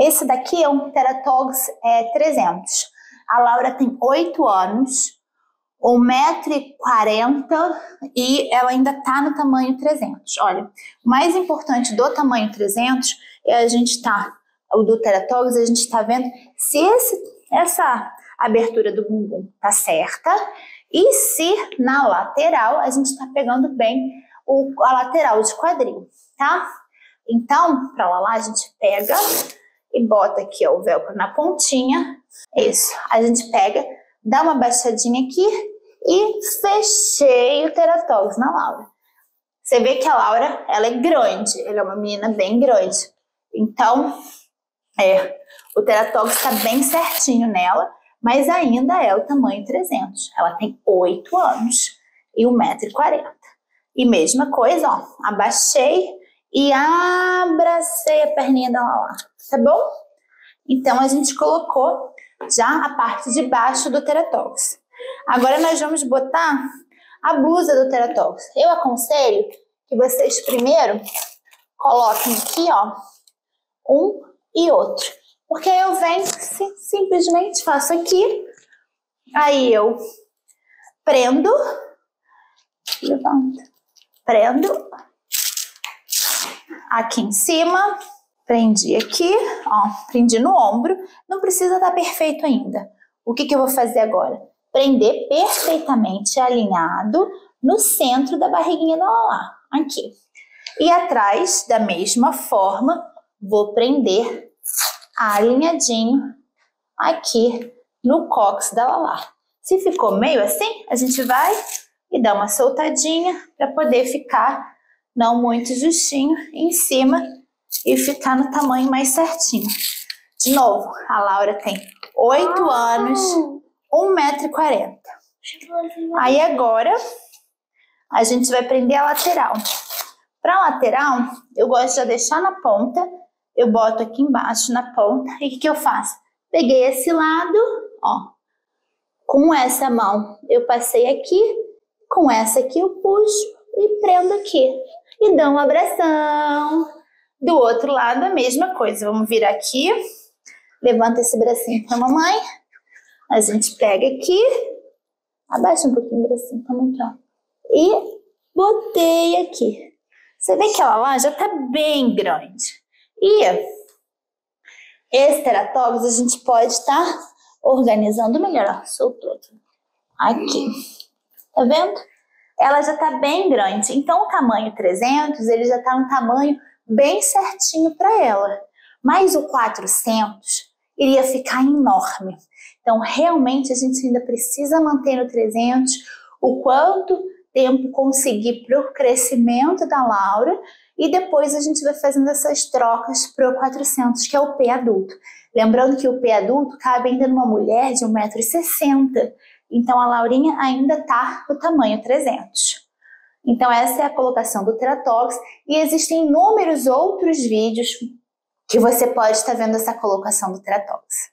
Esse daqui é um Teratogs é, 300. A Laura tem 8 anos, 1,40m e ela ainda está no tamanho 300. Olha, o mais importante do tamanho 300 é a gente estar, tá, o do Teratogs, a gente está vendo se esse, essa abertura do bumbum tá certa e se na lateral a gente está pegando bem o, a lateral de quadril, tá? Então, para lá a gente pega e bota aqui ó, o velcro na pontinha. Isso. A gente pega, dá uma baixadinha aqui e fechei o Teratogs na Laura. Você vê que a Laura, ela é grande, ela é uma menina bem grande. Então, é, o Teratogs está bem certinho nela, mas ainda é o tamanho 300. Ela tem 8 anos e 1,40m. E mesma coisa, ó, abaixei e abracei a perninha da Lala, tá bom? Então, a gente colocou já a parte de baixo do Teratox. Agora, nós vamos botar a blusa do Teratox. Eu aconselho que vocês primeiro coloquem aqui, ó, um e outro. Porque aí eu venho, simplesmente faço aqui, aí eu prendo, levanto, prendo aqui em cima, prendi aqui, ó, prendi no ombro, não precisa estar perfeito ainda. O que, que eu vou fazer agora? Prender perfeitamente alinhado no centro da barriguinha da Lala, aqui. E atrás, da mesma forma, vou prender alinhadinho aqui no cox da Lala. Se ficou meio assim, a gente vai e dá uma soltadinha para poder ficar não muito justinho em cima e ficar no tamanho mais certinho. De novo, a Laura tem 8 ah. anos, 1,40m. Aí agora a gente vai prender a lateral. Para a lateral, eu gosto de deixar na ponta, eu boto aqui embaixo na ponta e o que, que eu faço? Peguei esse lado, ó, com essa mão eu passei aqui, com essa aqui eu puxo e prendo aqui. E dou um abração. Do outro lado, a mesma coisa. Vamos virar aqui. Levanta esse bracinho pra mamãe. A gente pega aqui. Abaixa um pouquinho o bracinho, tá muito alto. E botei aqui. Você vê que ela lá já tá bem grande. E esse teratógrafo a gente pode estar tá organizando melhor. Soltou aqui. Tá vendo? Ela já está bem grande. Então, o tamanho 300, ele já está um tamanho bem certinho para ela. Mas o 400 iria ficar enorme. Então, realmente, a gente ainda precisa manter no 300 o quanto tempo conseguir para o crescimento da Laura e depois a gente vai fazendo essas trocas para o 400, que é o P adulto. Lembrando que o P adulto cabe ainda numa mulher de 1,60m. Então a Laurinha ainda está no tamanho 300. Então essa é a colocação do Teratox e existem inúmeros outros vídeos que você pode estar vendo essa colocação do Teratox.